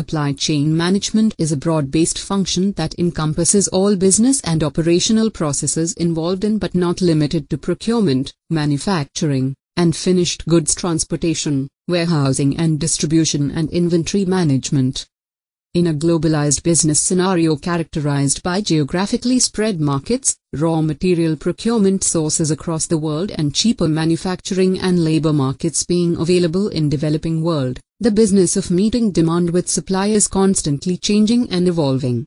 Supply chain management is a broad-based function that encompasses all business and operational processes involved in but not limited to procurement, manufacturing, and finished goods transportation, warehousing and distribution and inventory management. In a globalized business scenario characterized by geographically spread markets, raw material procurement sources across the world and cheaper manufacturing and labor markets being available in developing world, the business of meeting demand with supply is constantly changing and evolving.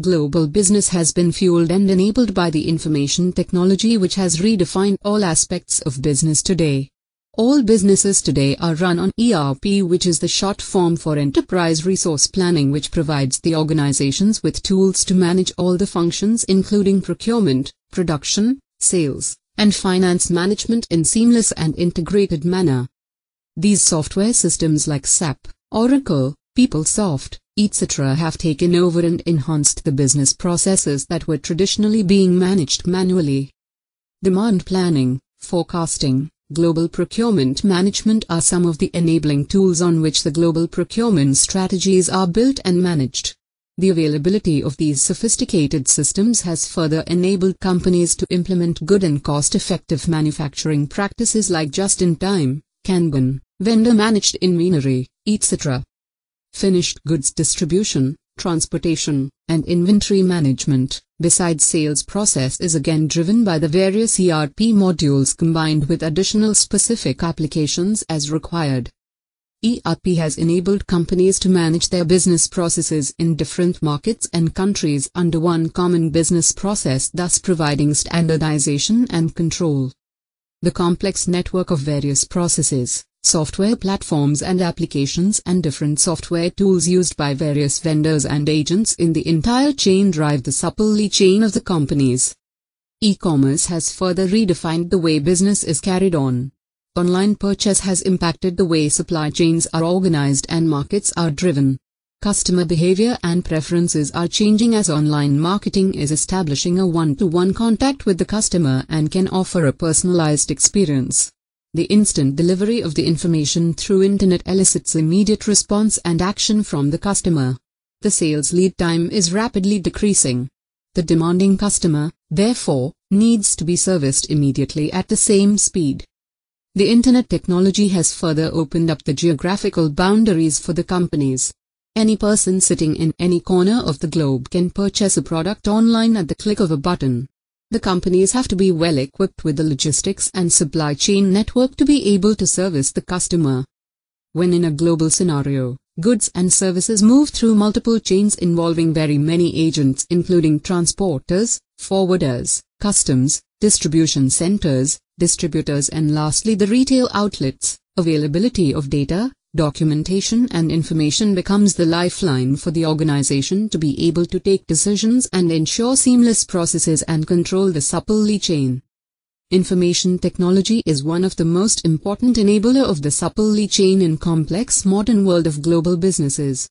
Global business has been fueled and enabled by the information technology which has redefined all aspects of business today. All businesses today are run on ERP which is the short form for Enterprise Resource Planning which provides the organizations with tools to manage all the functions including procurement, production, sales, and finance management in seamless and integrated manner. These software systems like SAP, Oracle, PeopleSoft, etc. have taken over and enhanced the business processes that were traditionally being managed manually. Demand planning, forecasting, Global procurement management are some of the enabling tools on which the global procurement strategies are built and managed. The availability of these sophisticated systems has further enabled companies to implement good and cost-effective manufacturing practices like just-in-time, Kanban, vendor-managed inventory, etc. Finished goods distribution, transportation, and inventory management, besides sales process is again driven by the various ERP modules combined with additional specific applications as required. ERP has enabled companies to manage their business processes in different markets and countries under one common business process thus providing standardization and control. The complex network of various processes, software platforms and applications and different software tools used by various vendors and agents in the entire chain drive the supply chain of the companies. E-commerce has further redefined the way business is carried on. Online purchase has impacted the way supply chains are organized and markets are driven. Customer behavior and preferences are changing as online marketing is establishing a one-to-one contact with the customer and can offer a personalized experience. The instant delivery of the information through internet elicits immediate response and action from the customer. The sales lead time is rapidly decreasing. The demanding customer, therefore, needs to be serviced immediately at the same speed. The internet technology has further opened up the geographical boundaries for the companies. Any person sitting in any corner of the globe can purchase a product online at the click of a button. The companies have to be well equipped with the logistics and supply chain network to be able to service the customer. When in a global scenario, goods and services move through multiple chains involving very many agents including transporters, forwarders, customs, distribution centers, distributors and lastly the retail outlets, availability of data, Documentation and information becomes the lifeline for the organization to be able to take decisions and ensure seamless processes and control the supply chain. Information technology is one of the most important enabler of the supply chain in complex modern world of global businesses.